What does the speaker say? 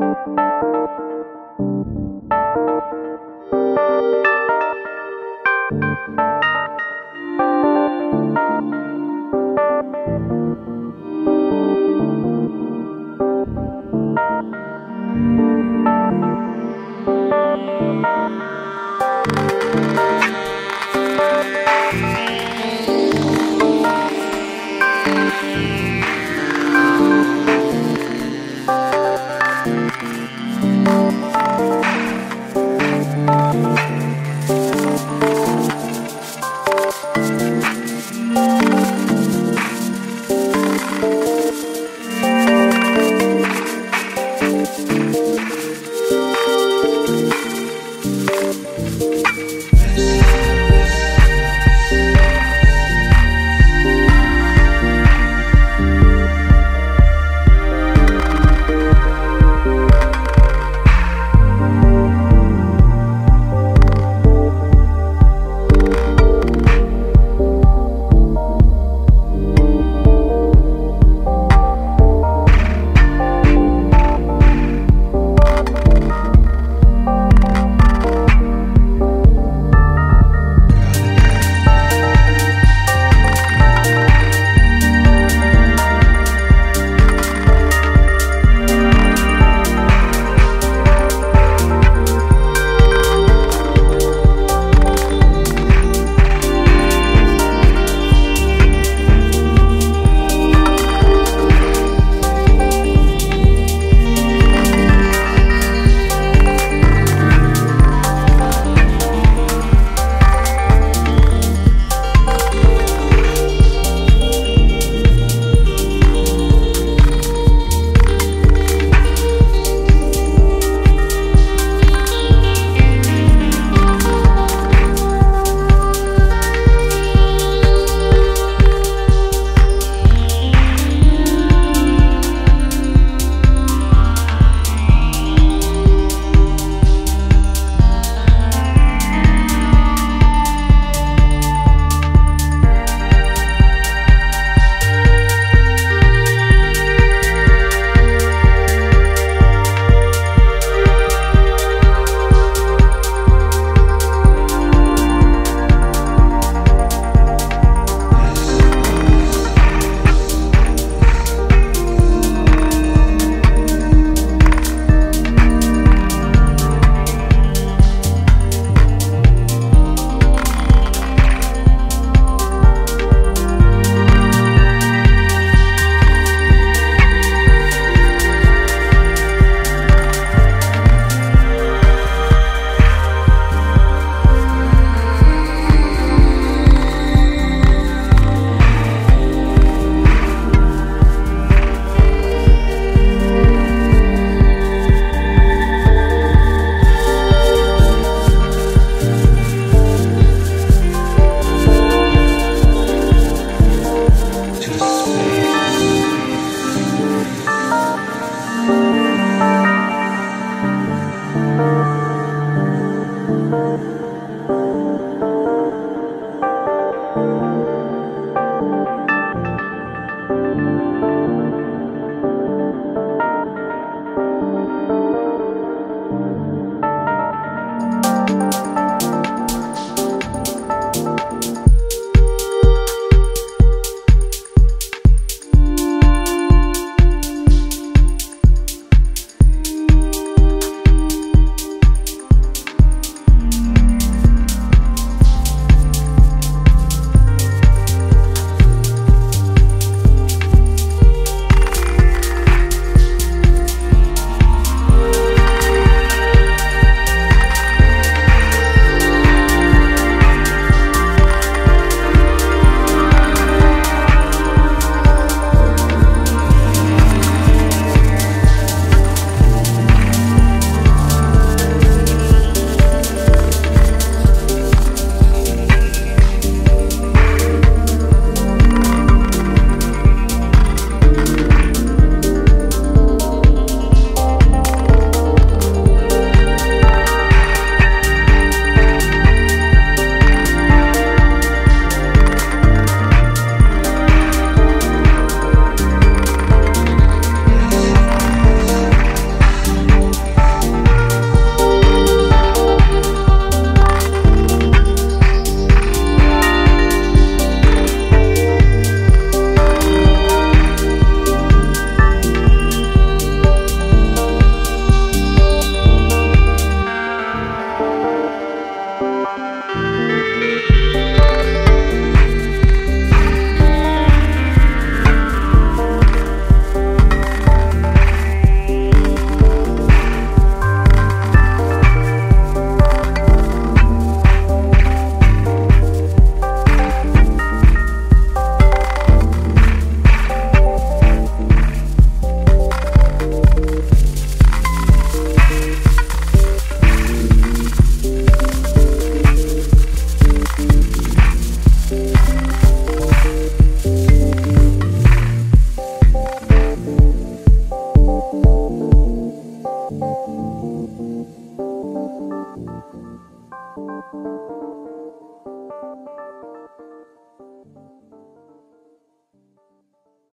Thank you. うん。